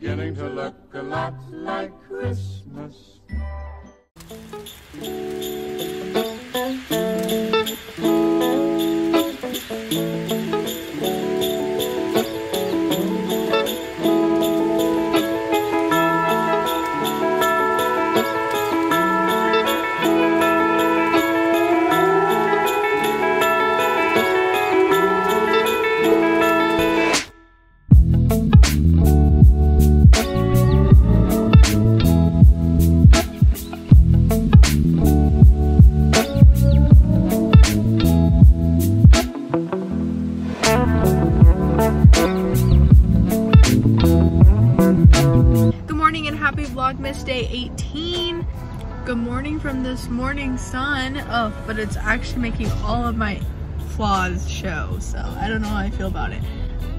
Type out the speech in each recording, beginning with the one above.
beginning to look a lot like Christmas. Good morning from this morning sun. Oh, but it's actually making all of my flaws show, so I don't know how I feel about it.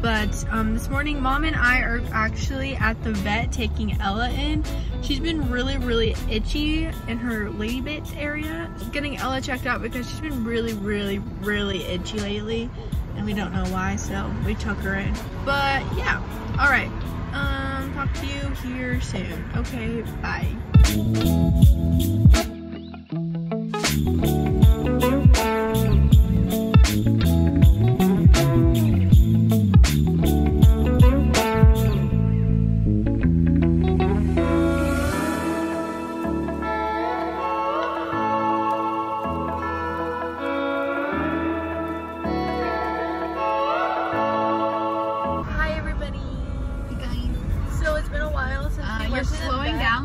But um, this morning, mom and I are actually at the vet taking Ella in. She's been really, really itchy in her lady bits area. Getting Ella checked out because she's been really, really, really itchy lately. And we don't know why, so we took her in. But yeah, all right. Um, talk to you here soon. Okay, bye. Thank you.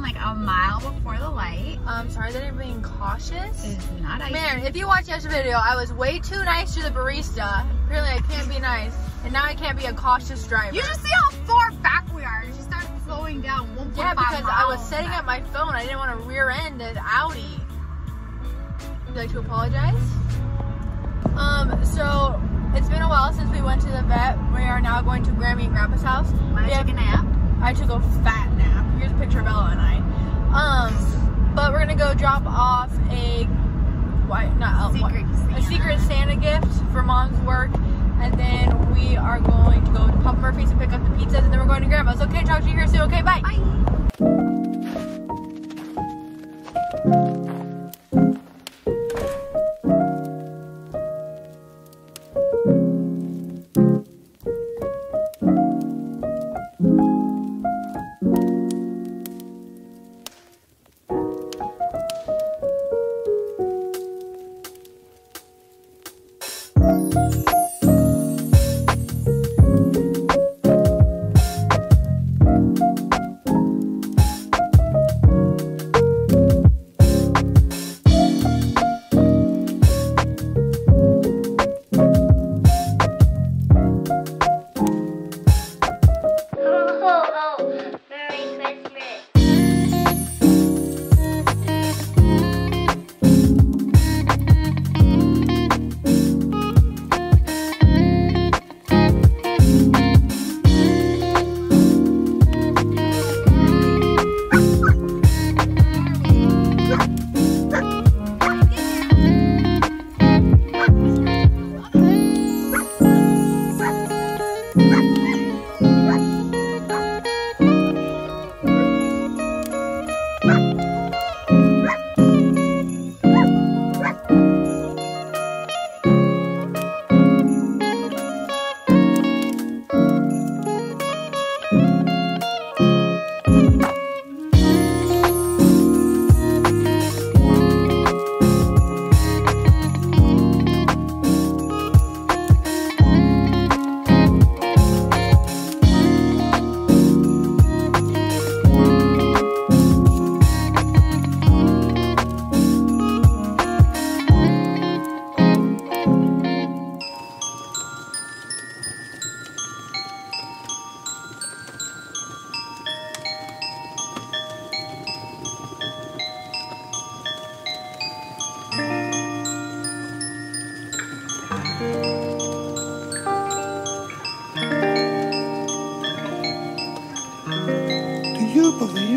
Like a mile before the light. Um, sorry that I'm being cautious. It's not icy. Man, if you watch yesterday's video, I was way too nice to the barista. Apparently I can't be nice. And now I can't be a cautious driver. you just see how far back we are. Just started slowing down 1.5 Yeah, because I was setting back. up my phone. I didn't want to rear end an Audi. Would you like to apologize? Um, so it's been a while since we went to the vet. We are now going to Grammy and Grandpa's house. Have- take a nap? I took a fat nap. Here's a picture of Ella and I. Um, but we're gonna go drop off a white, not a, Secret a Santa. secret Santa gift for mom's work, and then we are going to go to Papa Murphy's and pick up the pizzas, and then we're going to Grandma's. Okay, talk to you here soon. Okay, bye. Bye.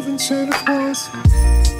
In Santa Claus?